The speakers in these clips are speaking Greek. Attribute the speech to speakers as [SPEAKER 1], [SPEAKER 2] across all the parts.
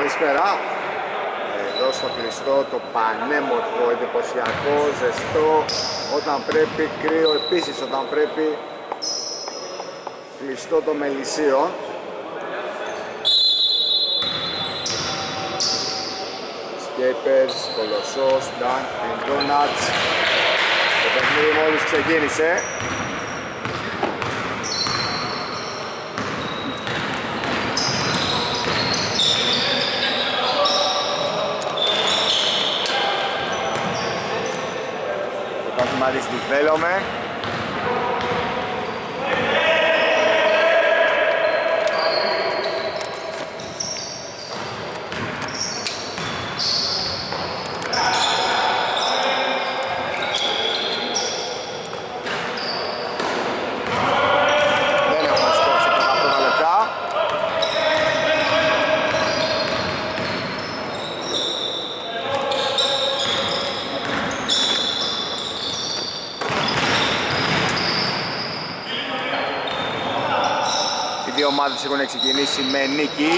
[SPEAKER 1] Καλησπέρα. Εδώ στο κλειστό το πανέμορφο, εντυπωσιακό, ζεστό, όταν πρέπει, κρύο επίσης όταν πρέπει, κλειστό το Μελισσίο. Σκέπερς, Κολοσσός, Dunk and Donuts. Το παιχνίδι μόλις ξεκίνησε. Hello, man. Οι δύο ομάδες έχουν ξεκινήσει με νίκη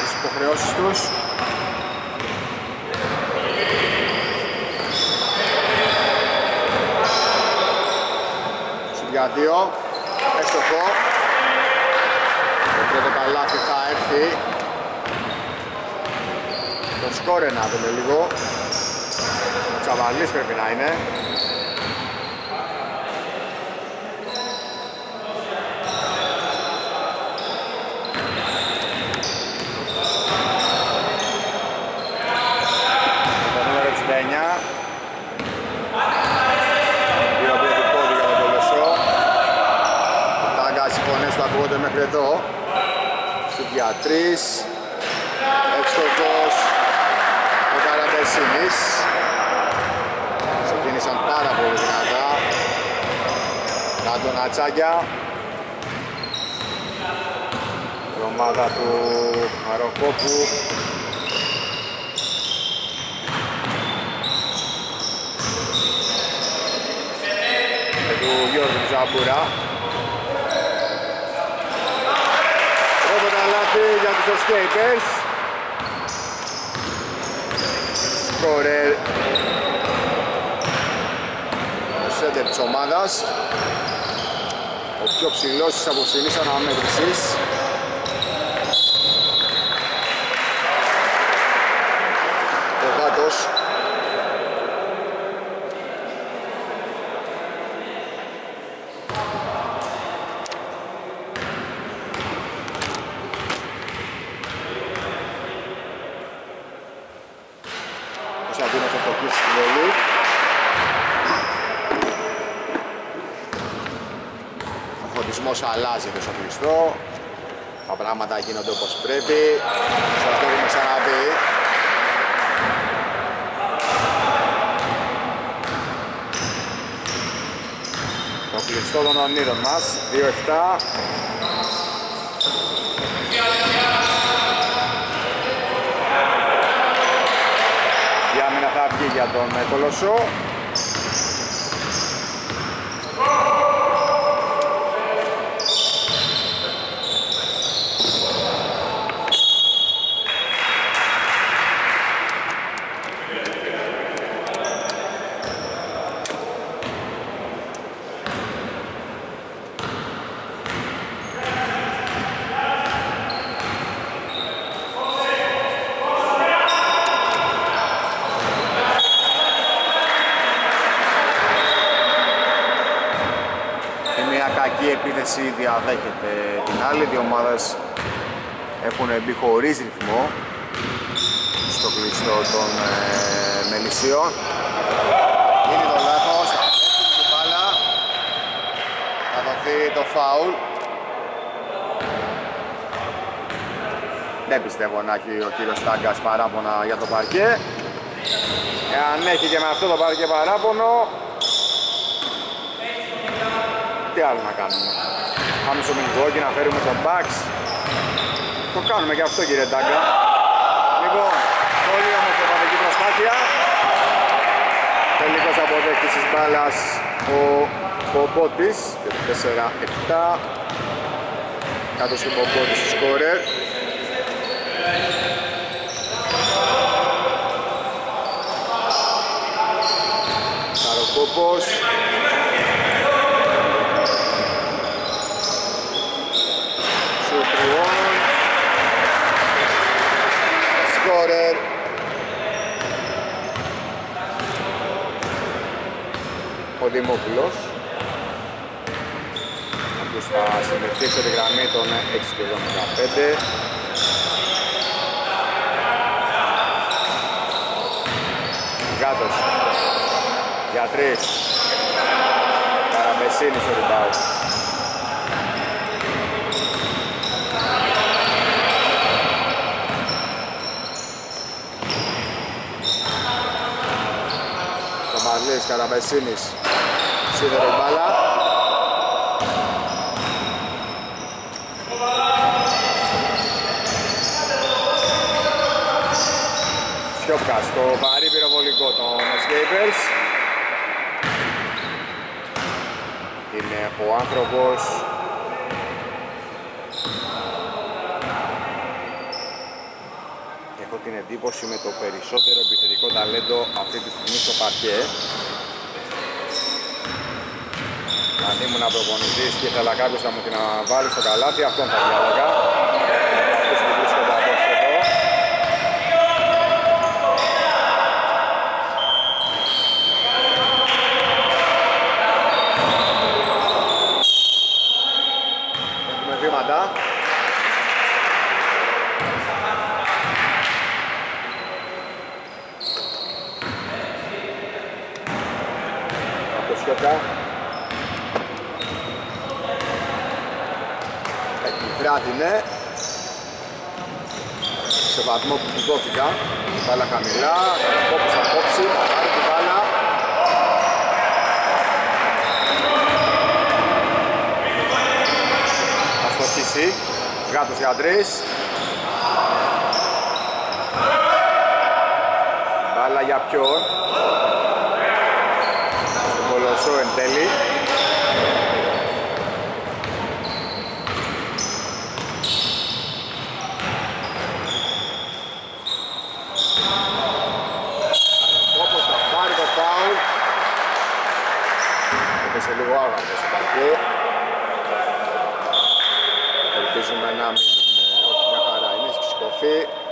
[SPEAKER 1] τις υποχρεώσεις τους. Σου για δύο, έστοχο. Το πρώτο καλάθι θα έρθει. Το σκόρε να δούμε λίγο. Τσαβαλής πρέπει να είναι. Το νούμερο 69. Δύο πρώτη πόδι για τον Κολοσσό. Ο Τάγκας οι φωνές του ακούγονται μέχρι εδώ. Σουτ για τρεις. Έξτοχος. Ο Καραμπεσίνης. Ξεκίνησαν πάρα πολύ δυνατά. Κάτω Νατσάκια. Η ομάδα του Μαροκόπου και του Γιώργου Ζαμπούρα. Πρώτο καλάθι για τους Escapers. Σκόρερ ο σέντερ της ομάδας. Ο πιο ψηλός της απόψινής αναμέτρησης. Ο Γάτος Κωνσταντίνος Αυτοκής στην βολή. Ο φωτισμός αλλάζει εδώ στο κλειστό. Τα πράγματα γίνονται όπως πρέπει. Σας το έχουμε ξαναπεί. Το κλειστό των ονείρων μας. 2-7. Η άμυνα θα βγει για τον ε, Κολοσσό. Η μια κακή επίθεση διαδέχεται την άλλη. Οι ομάδες έχουν μπει χωρίς ρυθμό στο κλειστό των ε, Μελισσίων. Γίνει το λάθος, θα πέσει την μπάλα. Θα δοθεί το φάουλ. Δεν πιστεύω να έχει ο κύριος Στάγκας παράπονα για το παρκέ. Εάν έχει και με αυτό το παρκέ παράπονο, τι άλλο να κάνουμε. Πάμε στο Μιλγόκι να φέρουμε τον Μπαξ. Το κάνουμε και αυτό κύριε Τάγκα. Λοιπόν, πολύ όμορφη πατική προσπάθεια. Τελικός αποδέκτης της μπάλας ο Πομπότης και το 4-7 κάτω στον Πομπότη στο σκόρερ Σαροκόπος Σουτριών Σκόρερ Ο Δημόπουλος που θα συμμετέχει τη γραμμή των 6 Γάτος. Για τρεις. Καραμπεσίνη στο rebound Μαρλής Καραμπεσίνης σίδερο μπάλα. Σιόπκα στο βαρύ πυροβολικό των Escapers είναι ο άνθρωπος την εντύπωση με το περισσότερο επιθετικό ταλέντο αυτή τη στιγμή στο παρκέ. Αν ήμουν προπονητής και ήθελα κάποιος να μου την βάλει στο καλάθι αυτόν θα διάλεγα αυτούς που βρίσκονται απόψε εδώ Έχουμε βήματα από το Σιώκα Εκπληκτράτηνε σε βαθμό που του δόθηκα μπάλα χαμηλά, όπως θα κόψει, θα πάρει την μπάλα θα στοχίσει γάτος για τρεις μπάλα για ποιον στον Κολοσσό εν τέλει Όπως θα πάρει το φάουλ Έπεσε λίγο άγαμο στο παρκέ Ελπίζουμε να μην είναι όχι μια χαρά είναι,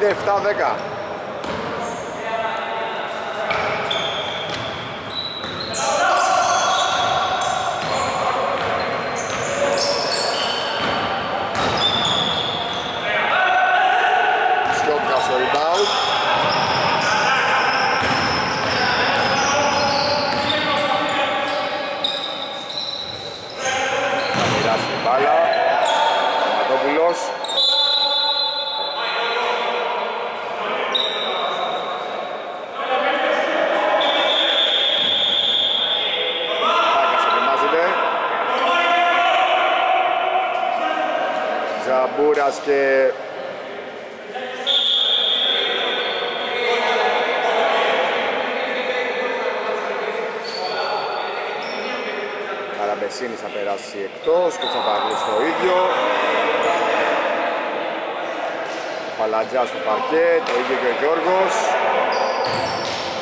[SPEAKER 1] 5, 7, 10. Ο Παλατζάς στο παρκέ, το ίδιο και ο Γιώργος.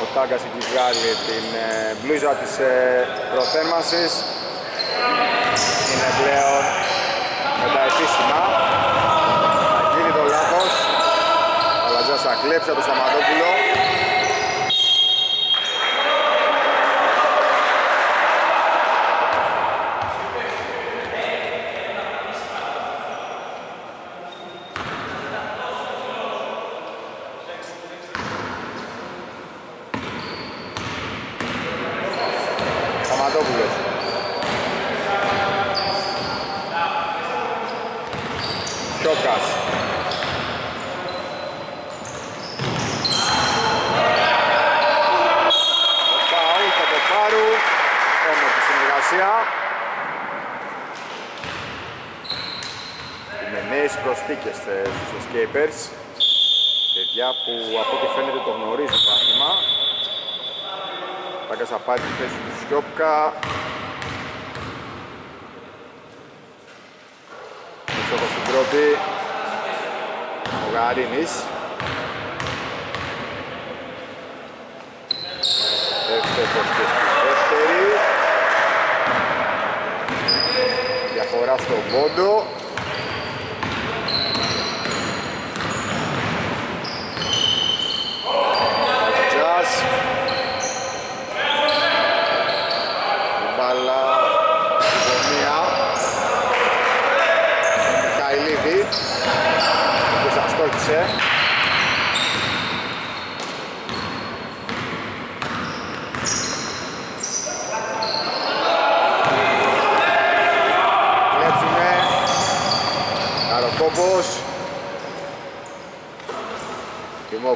[SPEAKER 1] Ο Τάγκας έχει βγάλει την ε, μπλούζα της ε, προθέρμανσης. Είναι πλέον με τα επίσημα. Θα γίνει το λάθος. Ο Παλατζάς θα κλέψει από το Σαματόπουλο.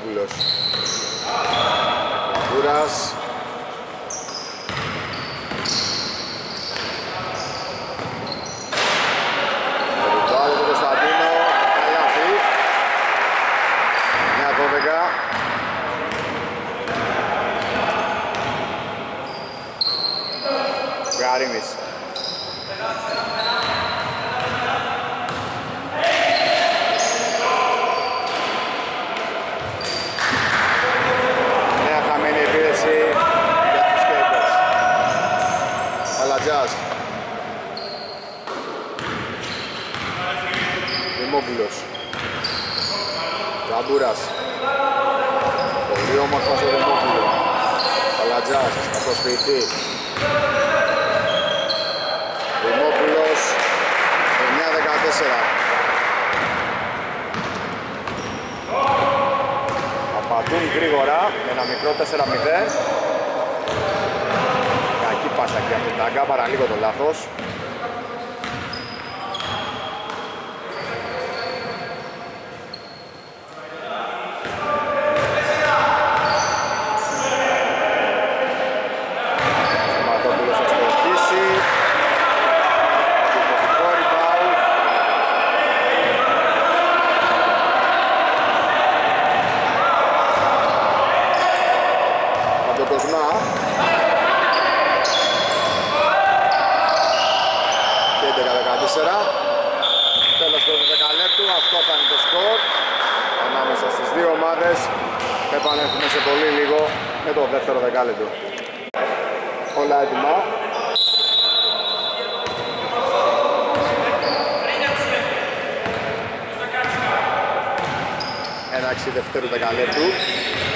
[SPEAKER 1] Δημόπουλος Κούρας Το του Κωνσταντίνο Καλάθι 9-12 Γαρίνης Καμπούρας Πολύ όμορφα στο Δημόπουλο Παλατζάς θα προσποιηθεί Δημόπουλος 9-14 Απαντούν γρήγορα με ένα μικρό 4-0 Κακή πάσα και από την τάγκα, παραλίγο το λάθος μεταξύ δευτέρου δεκαλέπτου.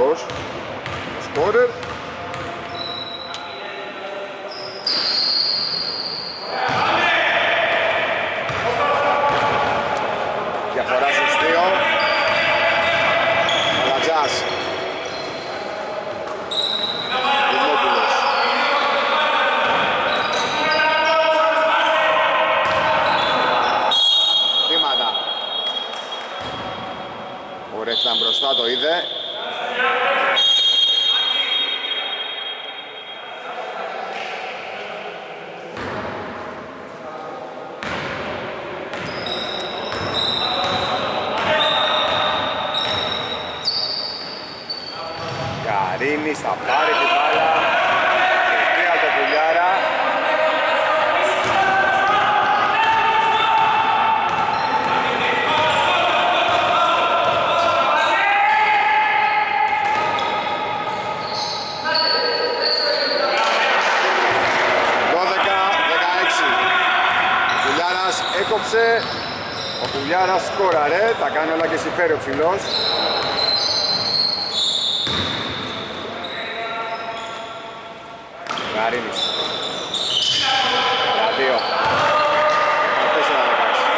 [SPEAKER 1] Ο Φράγκος. Ο σκόρερ. Διαφορά στους δύο. Αλατζάς. Δημόπουλος. Βήματα. Ο Ρεφ ήταν μπροστά, το είδε. Καρίνης θα πάρει την μπάλα. Τρία το πουλιάρα. Δώδεκα, δεκαέξι. Ο Πουλιάρας έκοψε. Ο Πουλιάρας σκόραρε. Τα κάνει όλα και συμφέρει ο ψηλός. Γαρίνης. Για δύο. Τέσσερα δεκάέξι.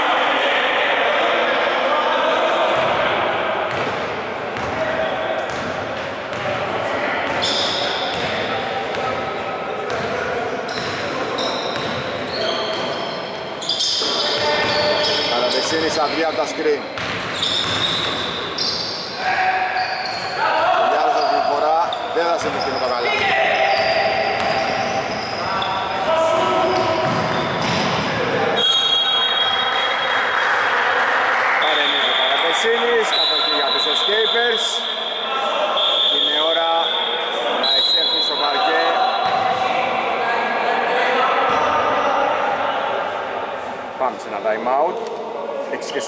[SPEAKER 1] Καραπεσίνης θα βγει από τα σκριν. Ο Γιάννης αυτή τη φορά δεν θα σε με το καλάθι. Παρεμβαίνει ο Καραπεσίνης, κατοχή για τους Escapers. Είναι ώρα να εξέλθει στο παρκέ. Πάμε σε ένα time out. 6 και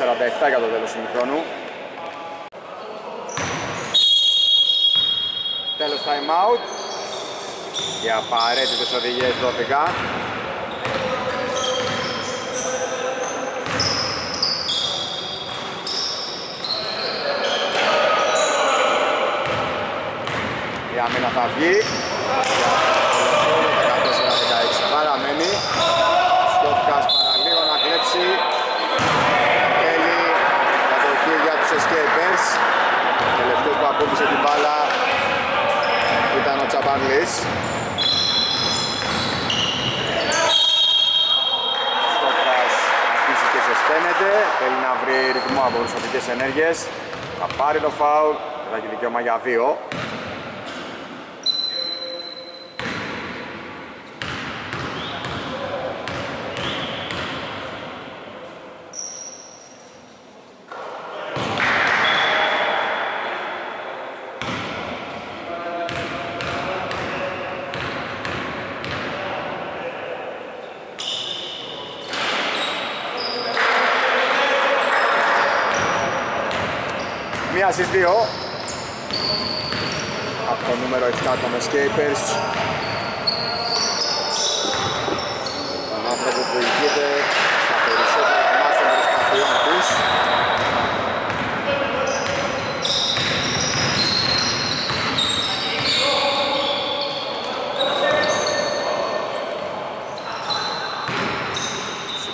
[SPEAKER 1] 47 για το τέλος του ημιχρόνου. Τέλος time out. Οι απαραίτητες οδηγίες δόθηκαν. Η άμυνα θα βγει. Για το 14-16 παραμένει. Σκότκας παραλίγο να κλέψει. Θέλει κατοχή για τους Escapers. Ο τελευταίος που ακούμπησε την μπάλα ήταν ο Τσαπαρλής. Σκότκας αρχίζει και ζεσταίνεται. Θέλει να βρει ρυθμό από προσωπικές ενέργειες. Θα πάρει το φάουλ και θα έχει δικαίωμα για δύο. Μία στις δύο. Από το νούμερο 7 των Escapers. Τον άνθρωπο που ηγείται στα περισσότερα μάτια των προσπαθειών τους.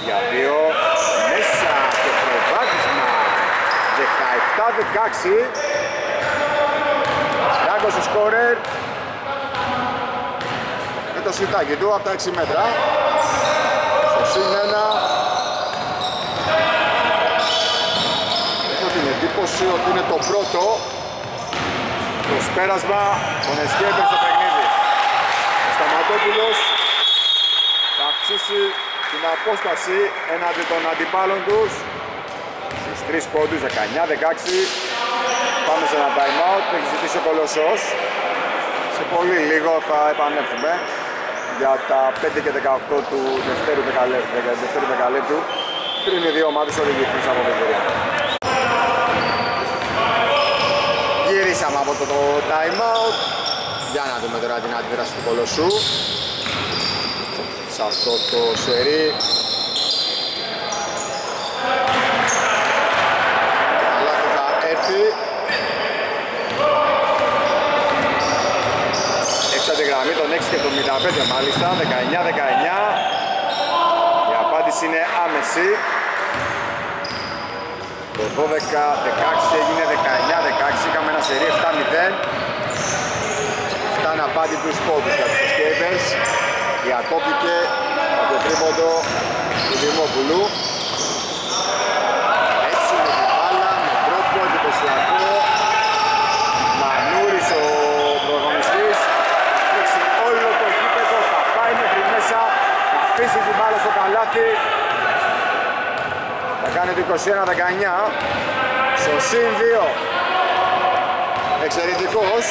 [SPEAKER 1] Για δύο. Μέσα και προβάδισμα. 17-16. Ράγκος ο σκόρερ. Με το σιρτάκι του από τα 6 μέτρα. Στο συν 1. Έχω την εντύπωση ότι είναι το πρώτο προσπέρασμα των Εσκέπερ στο παιχνίδι. Ο Σταματόπουλος θα αυξήσει την απόσταση έναντι των αντιπάλων τους στους 3 πόντους, 19-16. Πάμε σε ένα time out, το έχει ζητήσει ο Κολοσσός. Σε πολύ λίγο θα επανέλθουμε για τα 5 και 18 του δευτέρου, δεκαλέ- δεκα- δευτέρου δεκαλέπτου πριν οι δύο ομάδες οδηγηθούν από παιδιά. Γυρίσαμε από το, το time out. Για να δούμε τώρα την αντίδραση του Κολοσσού. Σε αυτό το σερί Αλλά θα γραμμή των 6 και 75 μάλιστα, 19-19. Η απάντηση είναι άμεση. Το 12-16 έγινε 19-16, είχαμε ένα σερί 7-0. Φτάνε απάντη τους πόντους για τους Escapers. Διακόπηκε από το τρίποντο του Δημόπουλου. Έτσι με την μπάλα, με τρόπο εντυπωσιακό. Μανούρης ο προγωνιστής. Τρέξει όλο το γήπεδο, θα πάει μέχρι μέσα. Θα αφήσει την μπάλα στο καλάθι. Θα κάνει το 21-19. Στο συν 2. Εξαιρετικός.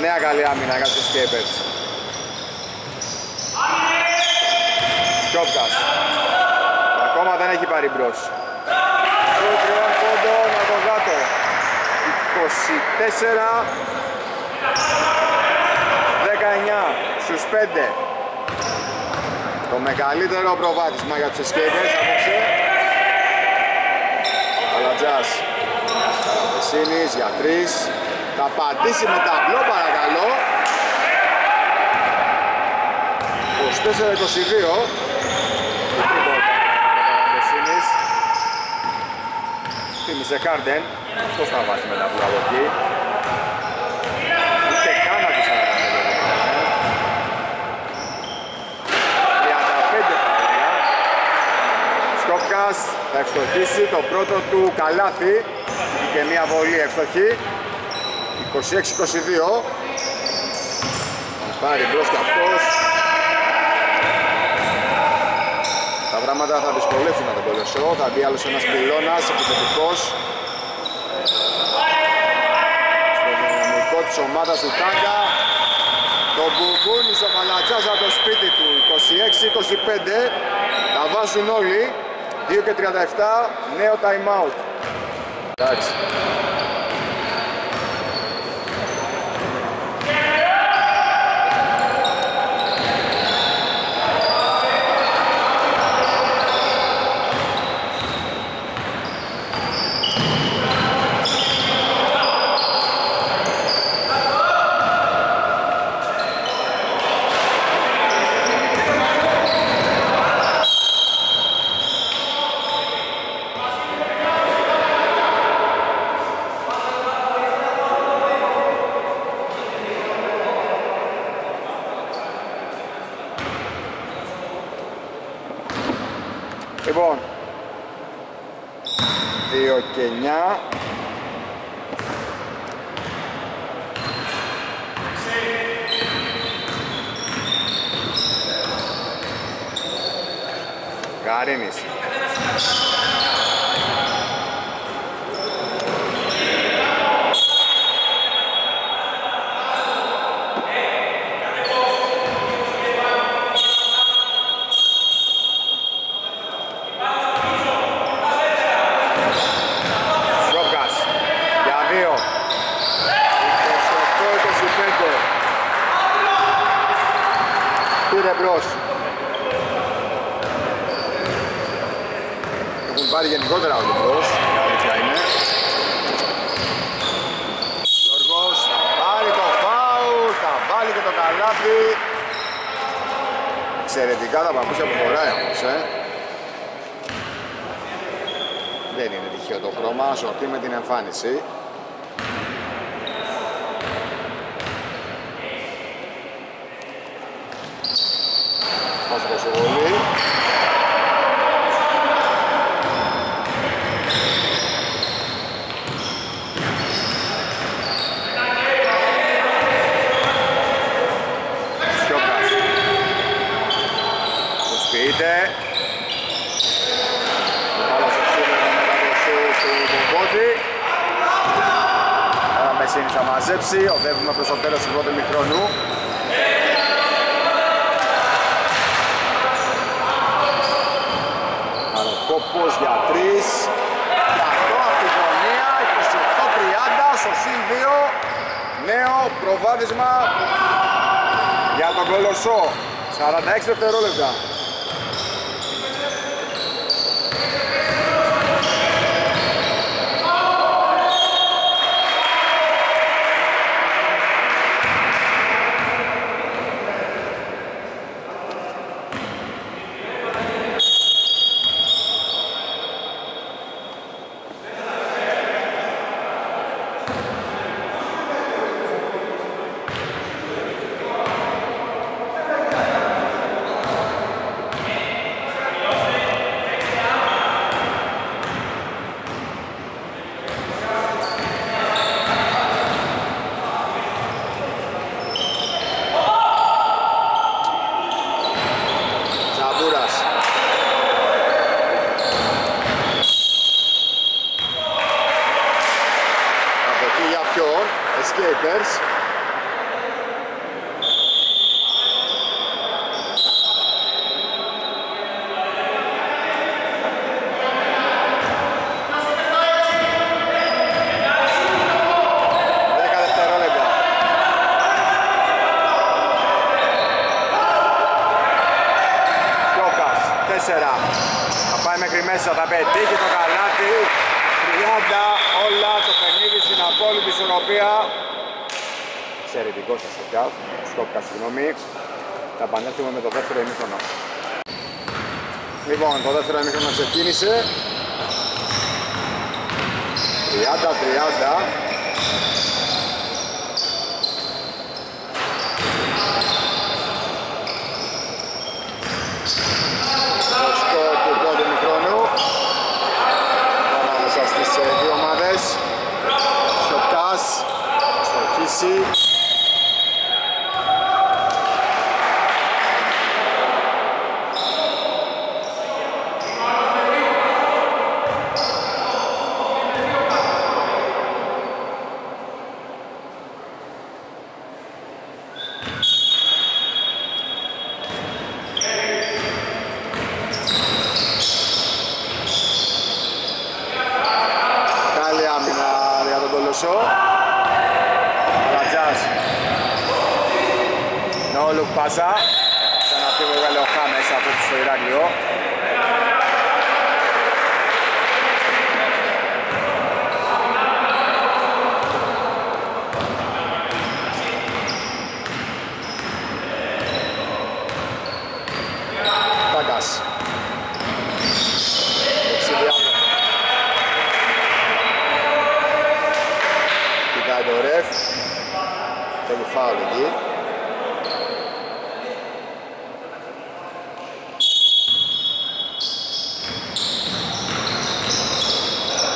[SPEAKER 1] Νέα καλή άμυνα για τους Escapers. Κιόπκας. Ακόμα δεν έχει πάρει μπρος. Το τριών πόντων από κάτω. 24 19 στους 5. Το μεγαλύτερο προβάδισμα για τους Escapers απόψε. Αλατζάς. Καραπεσίνης για 3. Θα απαντήσει με ταμπλό παρακαλώ. 24-22. Θύμισε Κάρντεν. Αυτός θα βάζει με ταμπλό από εκεί. Ούτε καν να τους αναγράφει. 35 θα έλεγα. Σκόπκας θα ευστοχίσει το πρώτο του καλάθι. Και μια βολή ευστοχή. 26-22 Θα πάρει μπρος και αυτός Τα πράγματα θα δυσκολεύσουν να τον κολλεσό Θα μπει άλλος ένας πυλώνας επιθετικός. Στο δυναμικό της ομάδας του Τάγκα. Το μπουμπούν στο Παλατσάς από το σπίτι του. 26-25 Τα βάζουν όλοι. 2 και 37 νέο time out. Εντάξει Προσποιείται. Μπάλα στο σύνολο μετά το σουτ του Μπομπότη. Τώρα Μεσίνη θα μαζέψει, οδεύουμε προς το τέλος του πρώτου μικρόνου. Αροκόπος για τρεις. Και αυτό από τη γωνία, 28-30 στο συν 2. Νέο προβάδισμα για τον Κολοσσό. 46 δευτερόλεπτα. Τζαμπούρας. Από εκεί για ποιον, Escapers. Δέκα δευτερόλεπτα. Κιόκας, 4. Θα πάει μέχρι μέσα, θα πετύχει το καλάθι. 30 όλα το παιχνίδι στην απόλυτη ισορροπία. Εξαιρετικό στο Σκόπκα, Σκόπκα, συγγνώμη. Θα επανέλθουμε με το δεύτερο ημίχρονο. Λοιπόν, το δεύτερο ημίχρονο ξεκίνησε. 30-30. το σκορ του πρώτου μικρόνου ανάμεσα στις ε, δύο ομάδες Σκοπτάς στο χύσι Καλή άμυνα για τον Κολοσσό. Ρατζάς. Νόλουκ πάσα. Σαν αυτή που έβγαλε ο Χάμες από το στο Ηράκλειο. Τάγκας. Δεξιδιάδο. Κοιτάει το ρεφ. Θέλει φάουλ εκεί.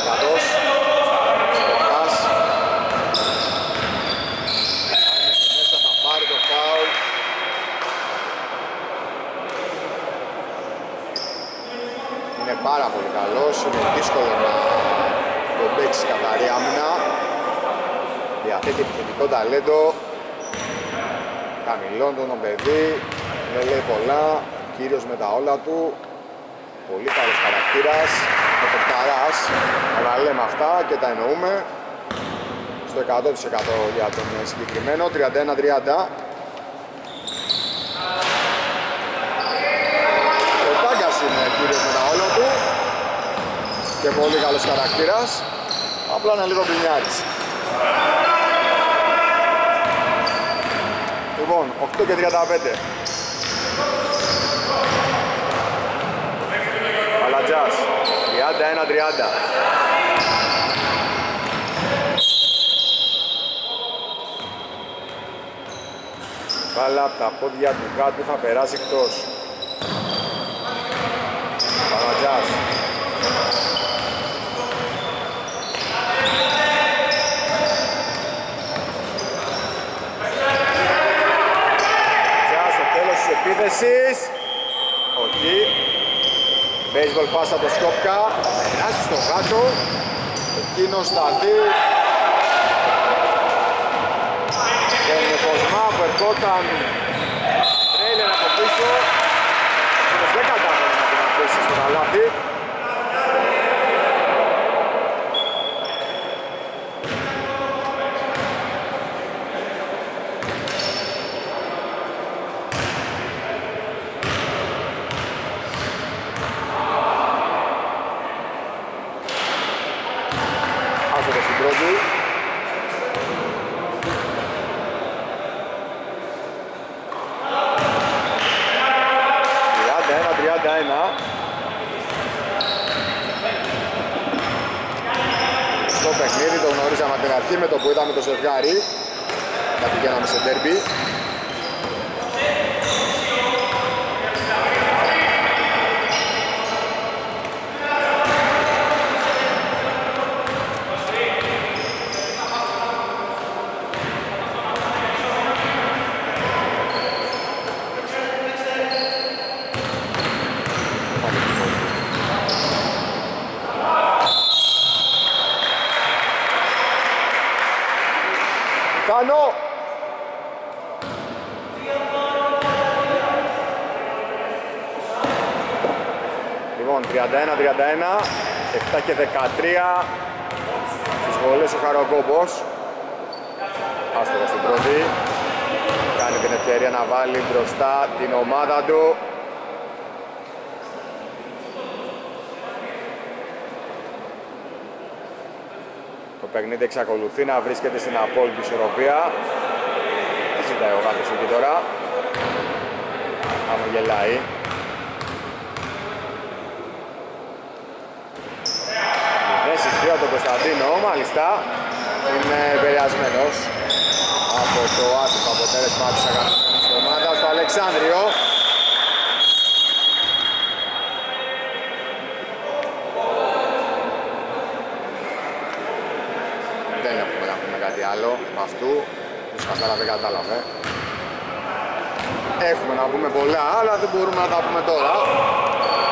[SPEAKER 1] Καλός. Σκοπάς. Πάει μέχρι μέσα, θα πάρει το φάουλ. Είναι πάρα πολύ καλός, είναι δύσκολο να τον παίξεις καθαρή άμυνα. Διαθέτει επιθετικό ταλέντο. Χαμηλόντωνο παιδί, δεν λέει πολλά, κύριος με τα όλα του. Πολύ καλός χαρακτήρας, με παιχταράς, αλλά λέμε αυτά και τα εννοούμε. Στο 100% για τον συγκεκριμένο, 31-30. Ο Τάγκας είναι κύριος με τα όλα του και πολύ καλός χαρακτήρας. Απλά είναι λίγο μπλινιάρης. Λοιπόν, 8 και 35. Παλατζάς, 31-30. Μπάλα από τα πόδια του κάτω θα περάσει εκτός. Παλατζάς. Τζας στο τέλος της επίθεσης. Όχι. Baseball πάσα το Σκόπκα. Θα περάσει στο κάτω. Εκείνος θα δει. Τον Κοσμά που ερχόταν τρέλερ από πίσω. Εκείνος δεν κατάφερε να την αφήσει στο καλάθι. Στο παιχνίδι το γνωρίζαμε από την αρχή με το που είδαμε το ζευγάρι. Να πηγαίναμε σε ντέρμπι. Πάνω. Λοιπόν, 31-31, 7 και 13 στις βολές ο Χαροκόπος. Άστοχος στην πρώτη. Κάνει την ευκαιρία να βάλει μπροστά την ομάδα του. Το παιχνίδι εξακολουθεί να βρίσκεται στην απόλυτη ισορροπία. Τι ζητάει ο γάτος εκεί τώρα. Άμα γελάει. Μέση δύο τον Κωνσταντίνο, μάλιστα. Είναι επηρεασμένος από το άτυπο αποτέλεσμα της αγαπημένης ομάδας του Αλεξάνδριο. Δεν έχουμε να πούμε κάτι άλλο από αυτού. Ο Σκατάρα δεν κατάλαβε. Έχουμε να πούμε πολλά, αλλά δεν μπορούμε να τα πούμε τώρα.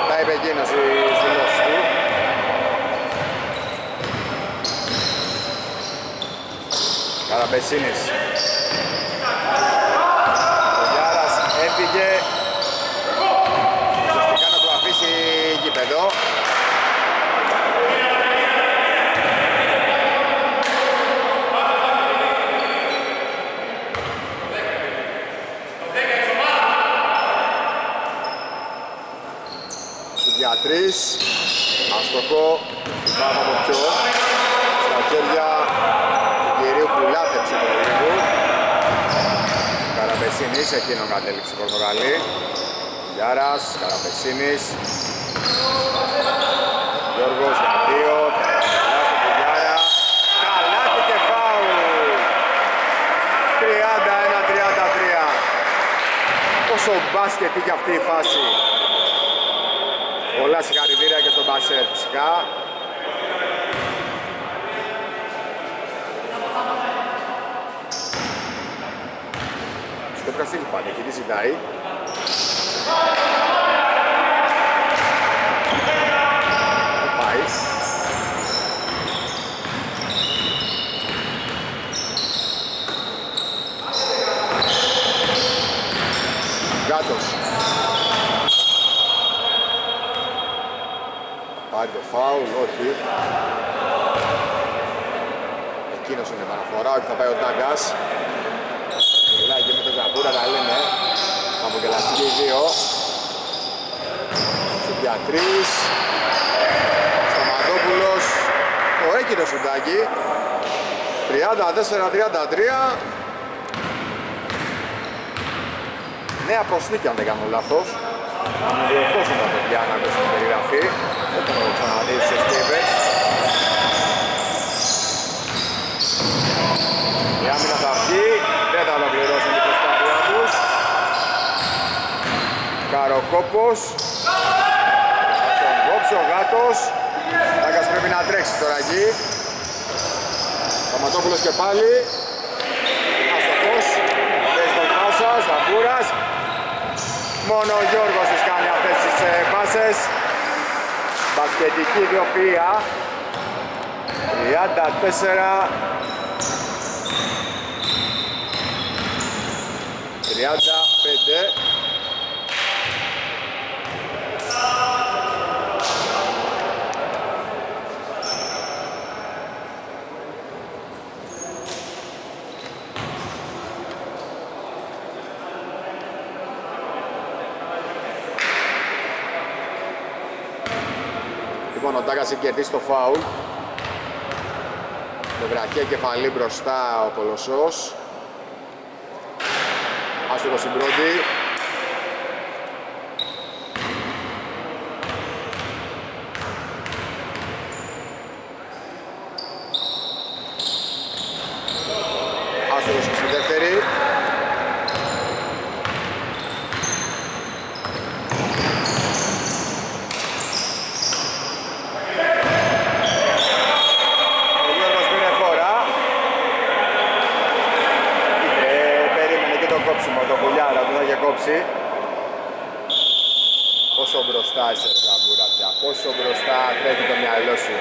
[SPEAKER 1] Τα είπε εκείνος στις δηλώσεις του. Καραμπεσίνης. Ο Γιάρας έφυγε. Ουσιαστικά να του αφήσει γήπεδο. Στους διατρείς, αστοχό, πάμε από πιο, στα χέρια του κυρίου που λάθεψε το λίγο. Καραπεσίνης, εκείνον κατέληξε Πορτογαλή. Γιάρας, Καραπεσίνης. Γιώργος για δύο, Καλάθι του Γιάρα. Καλάθι και φάουλ. 31-33. Πόσο μπάσκετ είχε αυτή η φάση. Πολλά συγχαρητήρια και στον Μπασέρ φυσικά. Στο Πρασίλ πάντα, εκεί τι ζητάει. Πού πάει. Γκάτος. Πάρει το φάουλ, όχι. Εκείνος είναι παραφορά, όχι θα πάει ο Τάγκας. Μιλάει και με τον Ζαμπούρα, τα λένε. Από κελαστή και οι δύο. Σουτιά τρεις. Σταματόπουλος. Το έκυρο σουτάκι. 34-33. Νέα προσθήκη αν δεν κάνω λάθος. Να με διορθώσουν τα παιδιά να ακούσουν την περιγραφή. Δεν το έχω ξαναδεί στους Steelers. Η άμυνα θα βγει, δεν θα ολοκληρώσουν την προσπάθειά τους. Καροκόπος. Θα τον κόψει ο γάτος. Τάκας πρέπει να τρέξει τώρα εκεί. Σταματόπουλος και πάλι. Αστοχός. Παίζει τον Πάσα, Ζαμπούρας. Μόνο ο Γιώργος τις κάνει αυτές τις ε, πάσες. Μπασκετική ιδιοποιία. 34 35 Λοιπόν, ο Τάκας έχει κερδίσει το φάουλ. Με βραχία κεφαλή μπροστά ο Κολοσσός. Άστοχος στην πρώτη. πόσο μπροστά είσαι Ζαμπούρα πια, πόσο μπροστά τρέχει το μυαλό σου.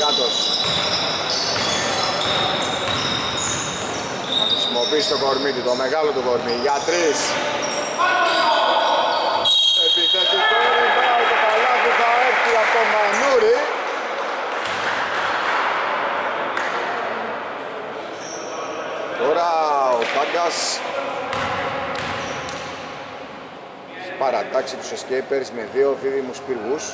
[SPEAKER 1] Γάτος. Χρησιμοποιήσει το κορμί του, το μεγάλο του κορμί, για τρεις. Επιθετικό rebound, το καλάθι θα έρθει από τον Μανούρη. Τώρα ο Πάγκας παρατάξει τους escapers με δύο δίδυμους πύργους.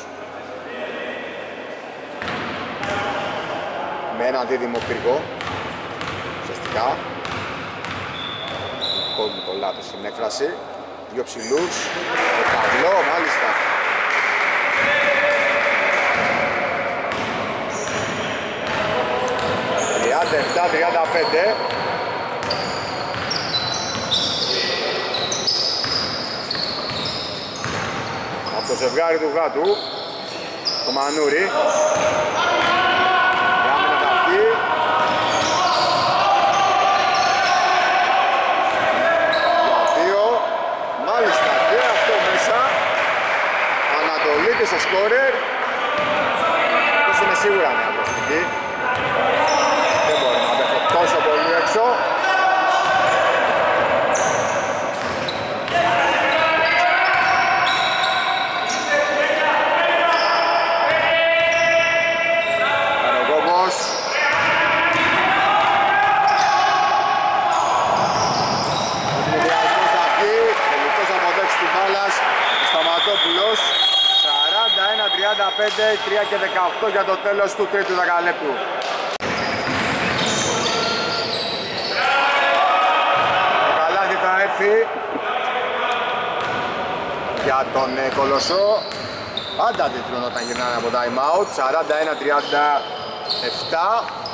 [SPEAKER 1] Με έναν δίδυμο πύργο, ουσιαστικά. Κόβουμε το λάθος στην έκφραση. Δύο ψηλούς, το ταυλό μάλιστα. Τριάντα εφτά, τριάντα πέντε. Από το ζευγάρι του γάτου, το Μανούρι. Η άμυνα θα βγει. Για δύο. Μάλιστα και αυτό μέσα. Ανατολίτης ο σκόρερ. Αυτός είναι σίγουρα νέα προσθήκη. Δεν μπορεί να πέφτει τόσο πολύ έξω. Πανεγόμος. Ο Δημητριασμός θα βγει. Τελικός αποδέξεις του μπάλας. Ο Σταματόπουλος. 41-35, 3 και 18 για το τέλος του τρίτου δεκαλέπτου. Το καλάθι θα έρθει για τον ε, Κολοσσό. Πάντα τίτλων όταν γυρνάνε από time out. 41-37.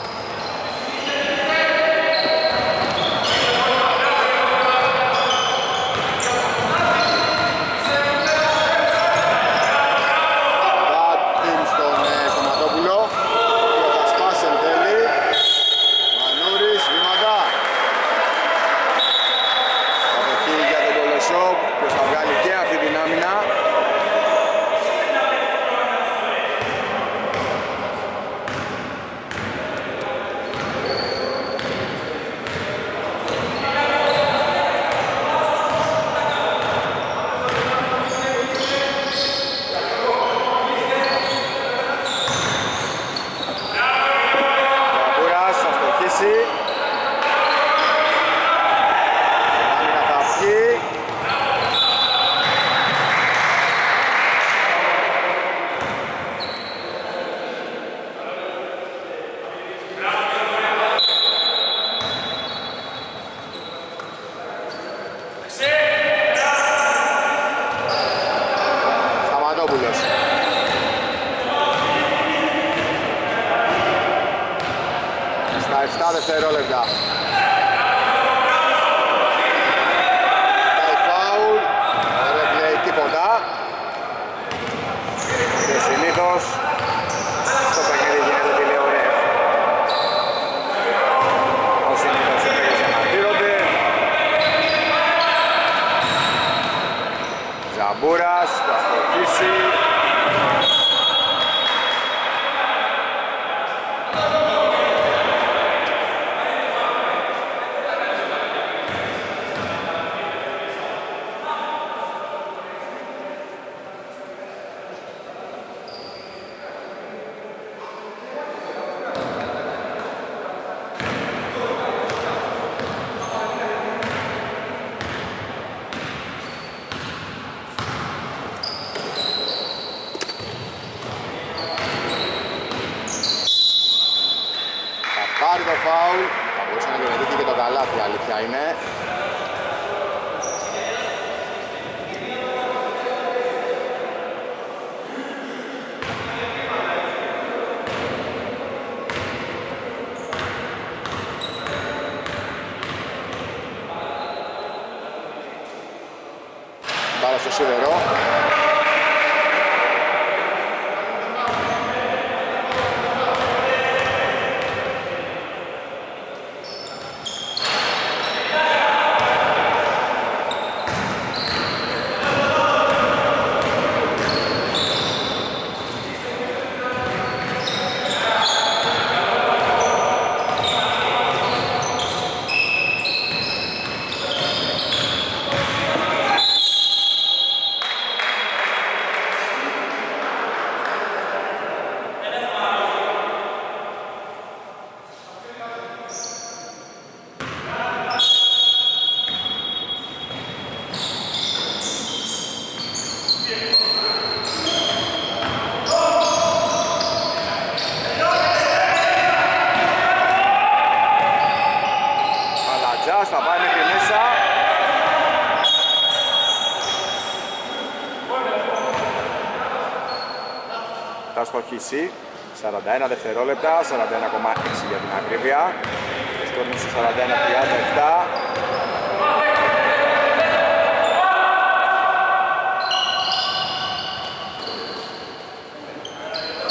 [SPEAKER 1] 41 δευτερόλεπτα, 41,6 για την ακρίβεια. Σκόρνει σε 41-37.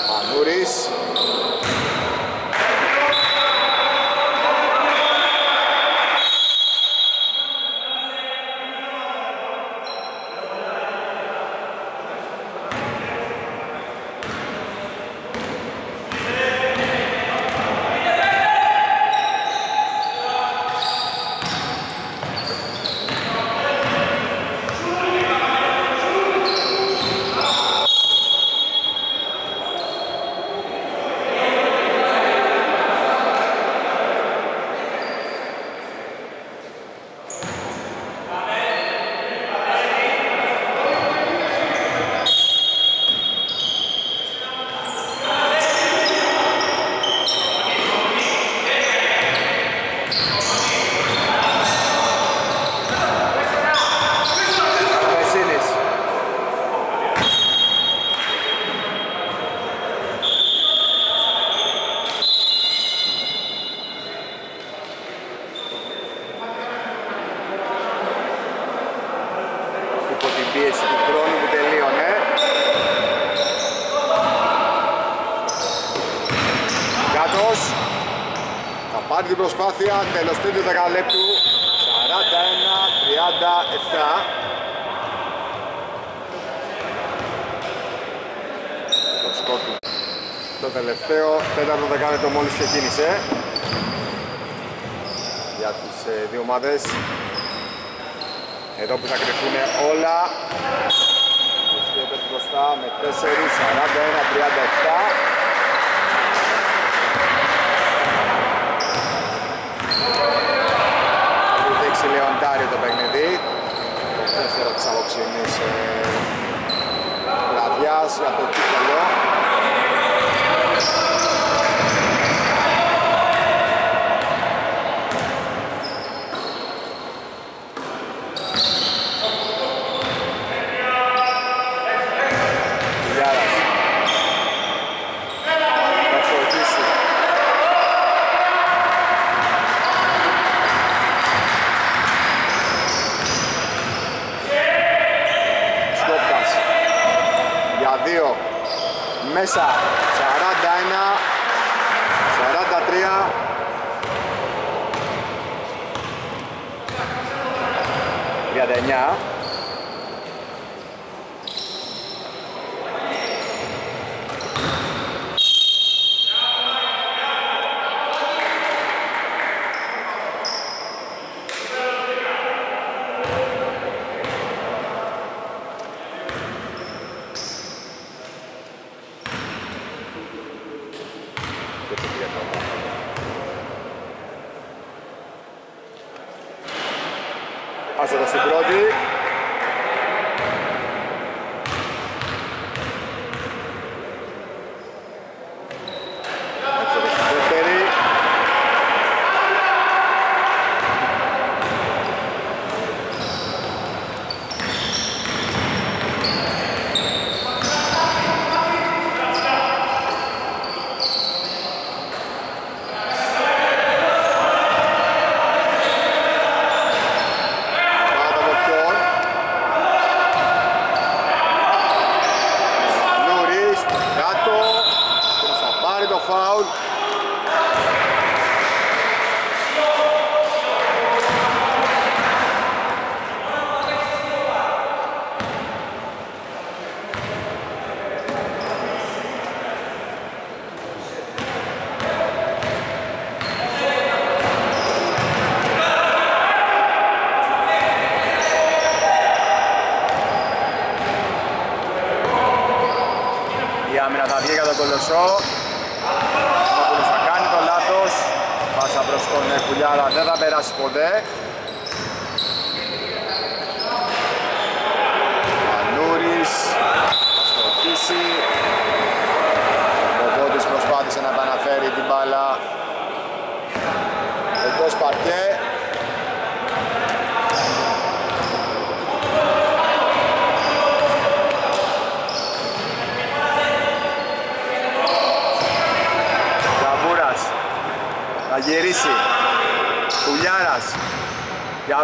[SPEAKER 1] Μανούρης, Santa e lo da Ferale Λαδιάς για το κύπελο.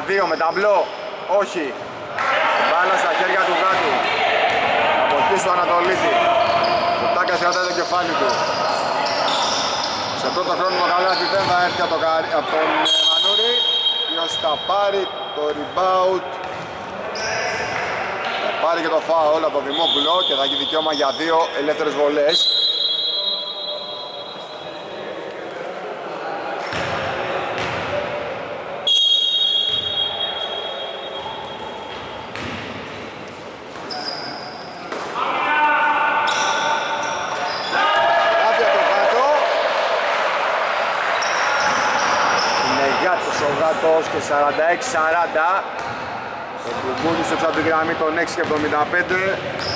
[SPEAKER 1] 2 με. Όχι. Μπάλα στα χέρια του Γάτου. Από πίσω Ανατολίτη. Ο Τάκας κρατάει το κεφάλι του. Σε πρώτο χρόνο το καλάθι δεν θα έρθει από τον, από τον Μανούρη. Ποιος θα πάρει το rebound. Θα πάρει και το foul από το Δημόπουλο και θα έχει δικαίωμα για δύο ελεύθερες βολές. 46-40 ο Μπουμπούλης έξω από τη γραμμή των 6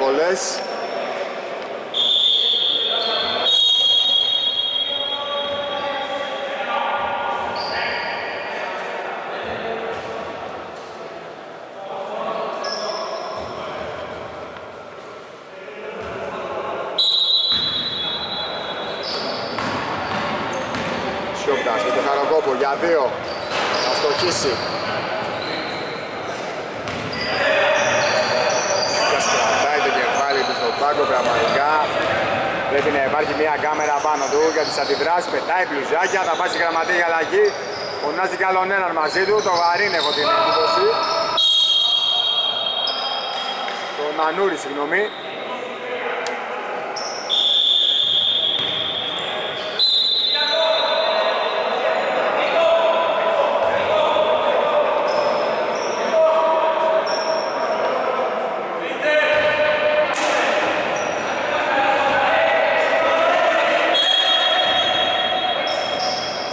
[SPEAKER 1] βολές. Σιόπτας με τον Χαροκόπο για δύο. Θα στοχίσει. Κρατάει το κεφάλι του στο πάγκο πραγματικά. Πρέπει να υπάρχει μια κάμερα πάνω του για τις αντιδράσεις. Πετάει μπλουζάκια, θα πάει στη γραμματεία για αλλαγή. Φωνάζει κι άλλον έναν μαζί του, το Βαρύν έχω την εντύπωση. Το Μανούρι, συγγνώμη.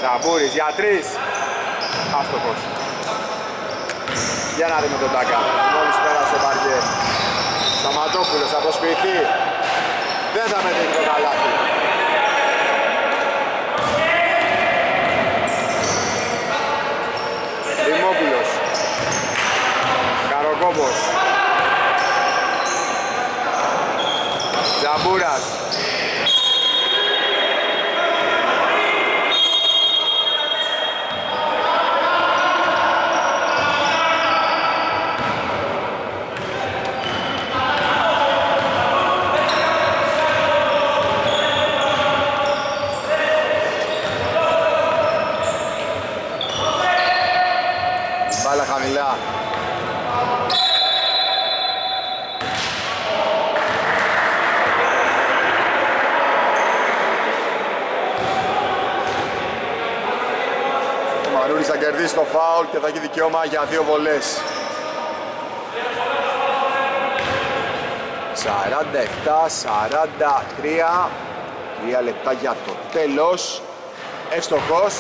[SPEAKER 1] Σαμπούρης για τρεις. Άστοχος. Για να δούμε τον Τάκα. Μόλις πέρασε ο Μπαριέ. Σταματόπουλος θα προσποιηθεί. Δεν θα μετρήσει το καλάθι. Δημόπουλος. Καροκόμπος. Ζαμπούρας. Μπάλα χαμηλά. Ο Μανούρης θα κερδίσει το φάουλ και θα έχει δικαίωμα για δύο βολές. 47-43 Τρία. Λεπτά για το τέλος. Εύστοχος.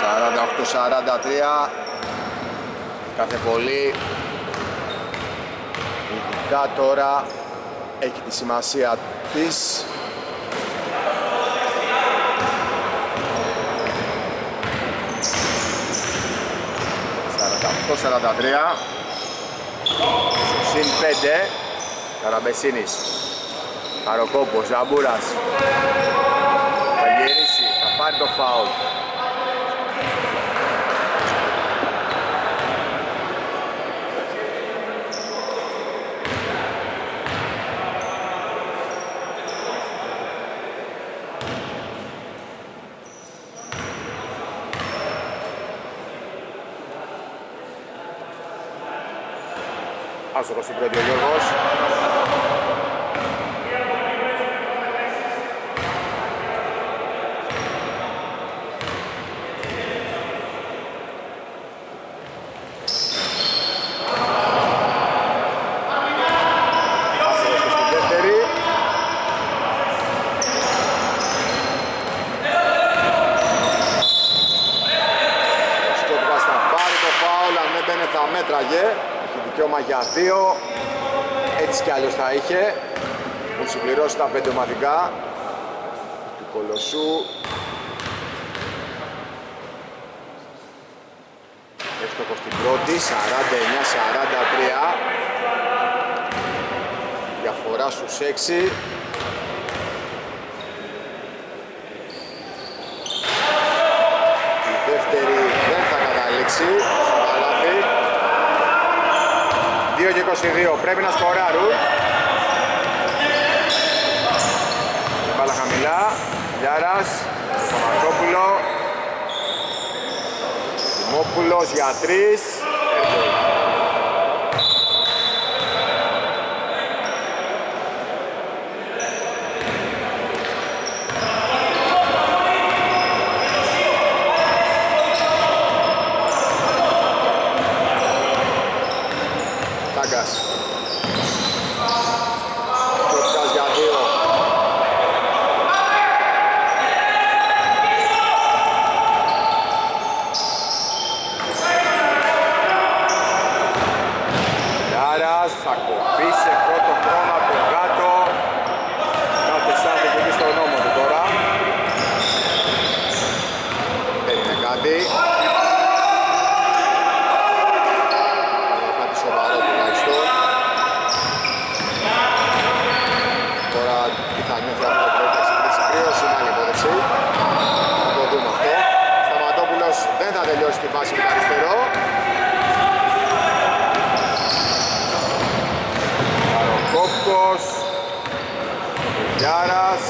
[SPEAKER 1] 48-43 Κάθε πολύ Ειδικά τώρα. Έχει τη σημασία της ...48-43... Συν 5... Καραμπεσίνης... Χαροκόπος, Ζαμπούρας... Θα γυρίσει, θα πάρει το φάουλ... Άστοχος στην πρώτη 2 έτσι κι αλλιώς θα είχε. Έχουν συμπληρώσει τα πέντε ομαδικά. Του Κολοσσού. Εύστοχος πρώτη. 49-43 διαφορά στους 6 22, πρέπει να σκοράρουν. Μπάλα χαμηλά, Γιάρας, Σαμαρτόπουλο. Δημόπουλος για 3. Τάγκας. Κοτσάς για δύο. Γιάρας θα κοπεί σε πρώτο χρόνο από τον κάτω. Κάτι σαν το κουμπί στον νόμο του τώρα. Δεν είναι κάτι. Κάτι σοβαρό τουλάχιστον. Τώρα τι θα νιώθει αυτό το πρωί, θα ξυπνήσει κρύος, είναι άλλη υπόθεση. Θα το δούμε αυτό. Σταματόπουλος δεν θα τελειώσει τη φάση με το αριστερό. Κόκκος Γιάρας.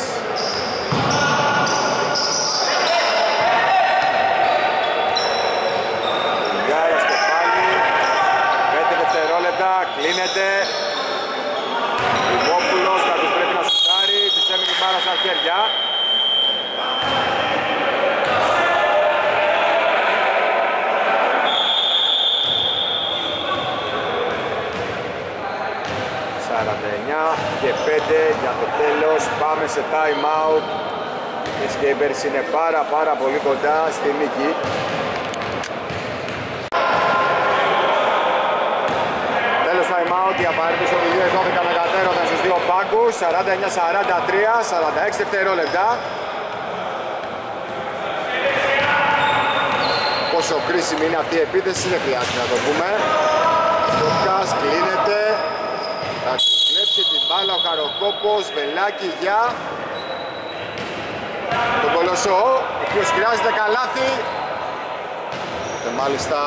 [SPEAKER 1] Γιάρας και πάλι. 5 δευτερόλεπτα κλείνεται. Δημόπουλος κάποιος πρέπει να σουτάρει. Της έμεινε η μπάλα στα χέρια και 5 για το τέλος. Πάμε σε time out. Οι Escapers είναι πάρα πάρα πολύ κοντά στη νίκη. Τέλος time out, οι απαραίτητες οδηγίες δόθηκαν με κατέρωθεν στους δύο πάγκους 49-43, 46 δευτερόλεπτα. Πόσο κρίσιμη είναι αυτή η επίθεση δεν χρειάζεται να το πούμε. Στοπκάς κλείνεται θα του κλέψει την μπάλα ο Χαροκόπος, βελάκι για τον Κολοσσό, ο οποίος χρειάζεται καλάθι. Και μάλιστα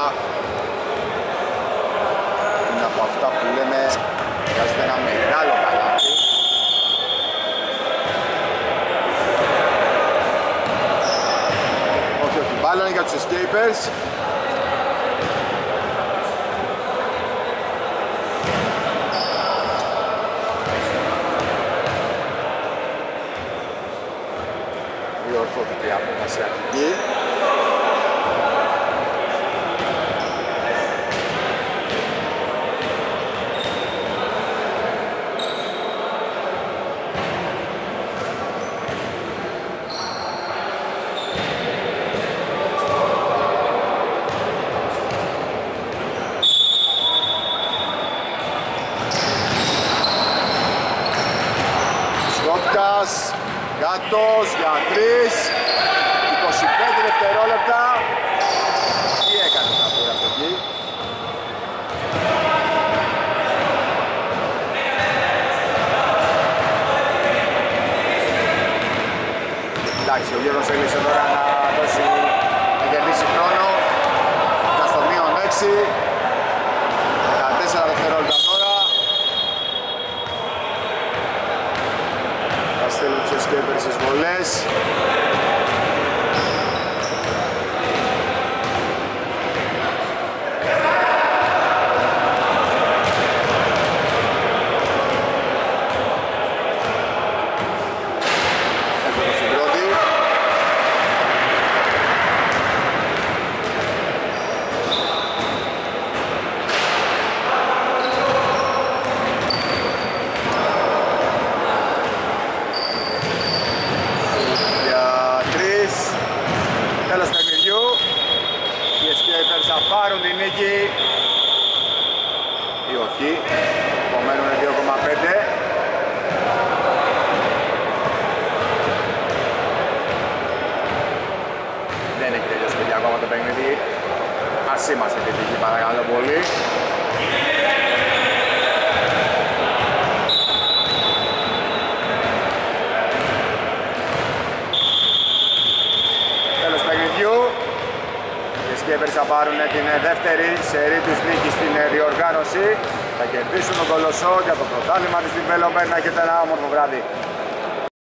[SPEAKER 1] είναι από αυτά που λέμε χρειάζεται ένα μεγάλο καλάθι. Όχι, όχι, μπάλα είναι για τους escapers